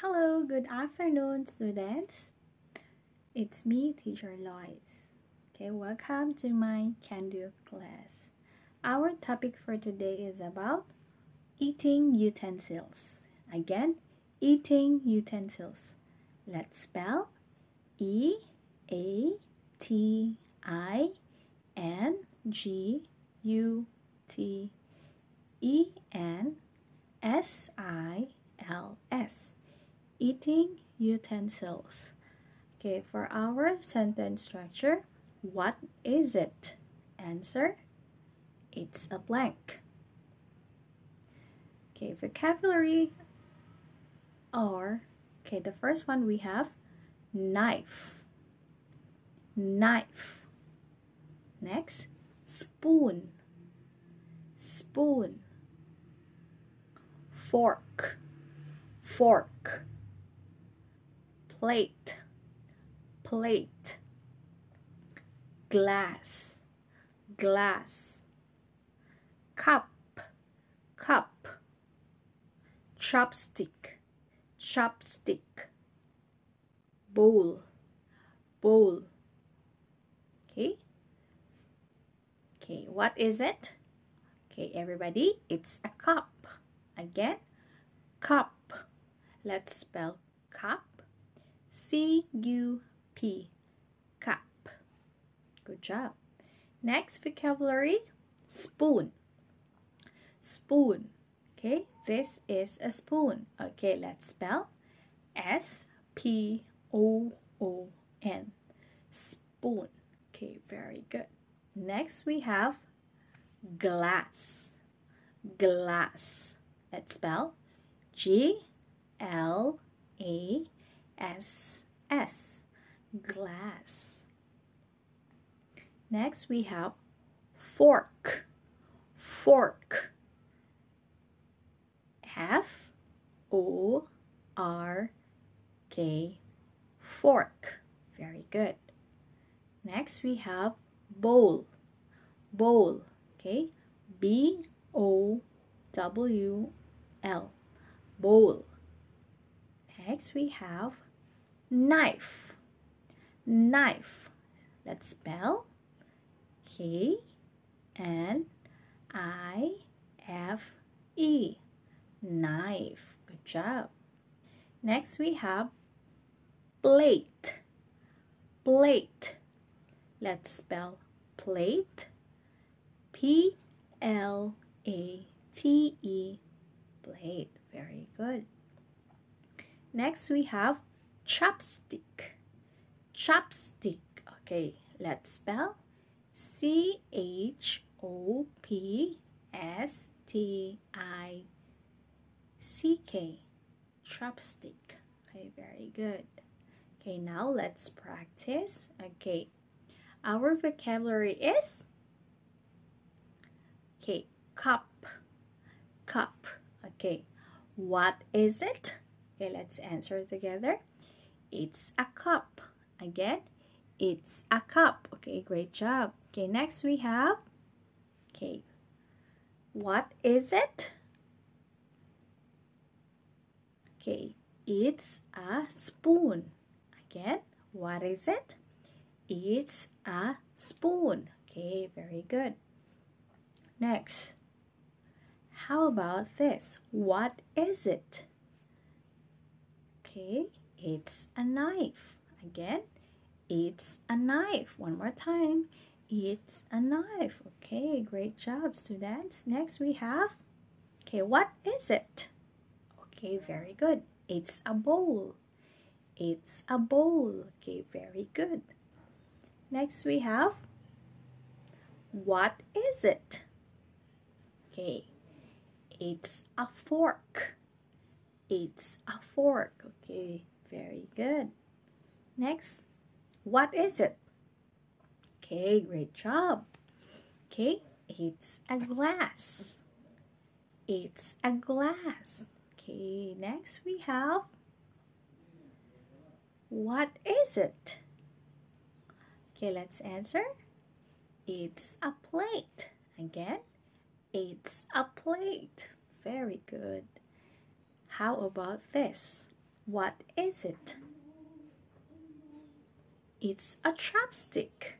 Hello, good afternoon, students. It's me, teacher Loyt. Okay, welcome to my Can Do class. Our topic for today is about eating utensils. Again, eating utensils. Let's spell E A T I N G U T E N S. Utensils. Okay, for our sentence structure, what is it? Answer It's a blank. Okay, vocabulary or okay, the first one we have knife. Knife. Next, spoon. Spoon. Fork. Fork. Plate. Plate. Glass. Glass. Cup. Cup. Chopstick. Chopstick. Bowl. Bowl. Okay. Okay, what is it? Okay, everybody, it's a cup. Again, cup. Let's spell cup. C U P. Cup. Good job. Next vocabulary spoon. Spoon. Okay, this is a spoon. Okay, let's spell S P O O N. Spoon. Okay, very good. Next we have glass. Glass. Let's spell G L A S S. Glass. Next we have fork. Fork. F O R K. Fork. Very good. Next we have bowl. Bowl. Okay. B O W L. Bowl. Next we have knife. Knife. Let's spell K N I F E. Knife. Good job. Next we have plate. Plate. Let's spell plate. P L A T E. Plate. Very good. Next we have chopstick. Chopstick. Okay, let's spell C H O P S T I C K. Chopstick. Okay, very good. Okay, now let's practice. Okay, our vocabulary is okay, cup. Cup. Okay, what is it? Okay, let's answer together. It's a cup. Again, it's a cup. Okay, great job. Okay, next we have, okay, what is it? Okay, it's a spoon. Again, what is it? It's a spoon. Okay, very good. Next, how about this? What is it? Okay, it's a knife. Again, it's a knife. One more time. It's a knife. Okay, great job, students. Next we have, okay, what is it? Okay, very good. It's a bowl. It's a bowl. Okay, very good. Next we have, what is it? Okay, it's a fork. It's a fork. Okay, very good. Next, what is it? Okay, great job. Okay, it's a glass. It's a glass. Okay, next we have what is it? Okay, let's answer. It's a plate. Again, it's a plate. Very good. How about this? What is it? It's a chopstick.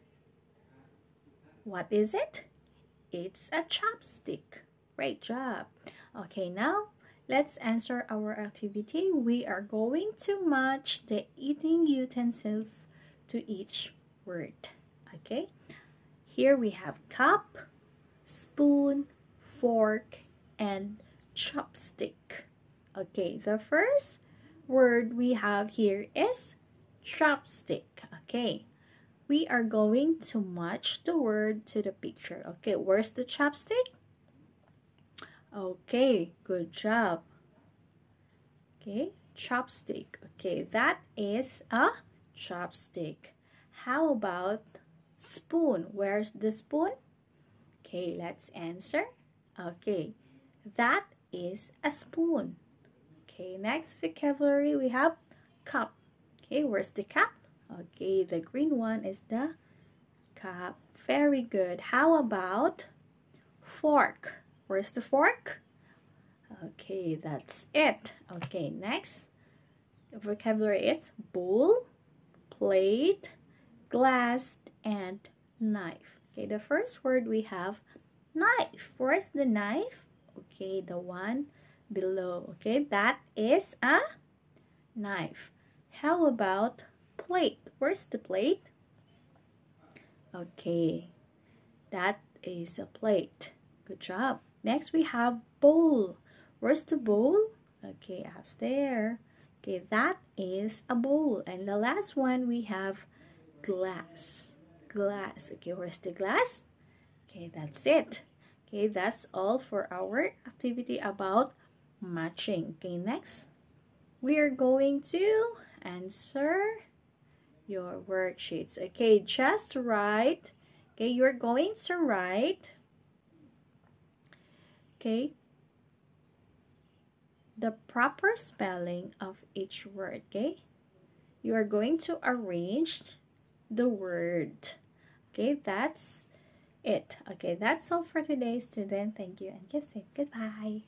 What is it? It's a chopstick. Great job. Okay, now let's answer our activity. We are going to match the eating utensils to each word. Okay, here we have cup, spoon, fork, and chopstick. Okay, the first word we have here is chopstick. Okay, we are going to match the word to the picture. Okay, where's the chopstick? Okay, good job. Okay, chopstick. Okay, that is a chopstick. How about spoon? Where's the spoon? Okay, let's answer. Okay, that is a spoon. Okay, next vocabulary we have cup. Okay, where's the cup? Okay, the green one is the cup. Very good. How about fork? Where's the fork? Okay, that's it. Okay, next vocabulary is bowl, plate, glass, and knife. Okay, the first word we have knife. Where's the knife? Okay, the one below. Okay, that is a knife. How about plate. Where's the plate? Okay, that is a plate. Good job. Next we have bowl. Where's the bowl? Okay, up there. Okay, that is a bowl. And the last one we have glass. Glass. Okay, where's the glass? Okay, that's it. Okay, that's all for our activity about matching. Okay, next we are going to answer your worksheets. Okay, just write. Okay, you're going to write. Okay, the proper spelling of each word. Okay, you are going to arrange the word. Okay, that's it. Okay, that's all for today, student. Thank you and give safe. Goodbye.